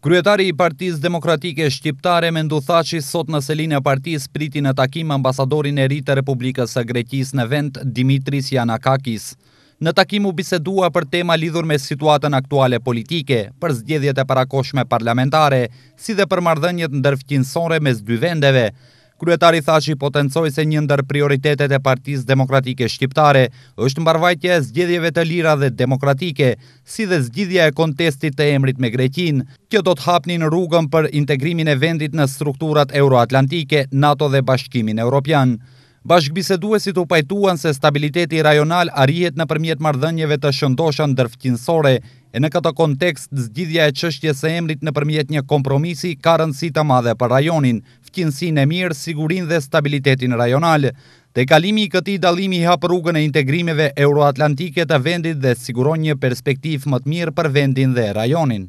Kryetari i Partisë Demokratike Shqiptare, Menduh Thaçi, sot në selinë e partisë priti në takim ambasadorin e ri të Republikës së Greqisë në vend, Dimitris Janakakis. Në takim u bisedua për tema lidhur me situatën aktuale politike, për zgjedhjet e parakohshme parlamentare, si dhe për marrëdhëniet ndërfqinjësore mes dy vendeve, Kryetari Thaçi potencoi se një ndër prioritetet e Partisë Demokratike Shqiptare është mbarëvajtja e zgjedhjeve të lira dhe demokratike, si dhe zgjidhja e kontestit të emrit me Greqinë, që do të hapnin rrugën për integrimin e vendit në strukturat euroatlantike, NATO dhe Bashkimin Evropian. Bashkëbiseduesit u pajtuan se stabiliteti rajonal arrihet nëpërmjet marrëdhënieve të shëndosha ndërfqinjësore e në këtë kontekst zgjidhja e çështjes së emrit nëpërmjet një kompromisi ka rëndësi të madhe për rajonin, fqinjësinë e mirë, sigurinë dhe stabilitetin rajonal. Tejkalimi i këtij dallimi i hap rrugën e integrimeve euroatlantike të vendit dhe siguron një perspektivë më të mirë për vendin dhe rajonin.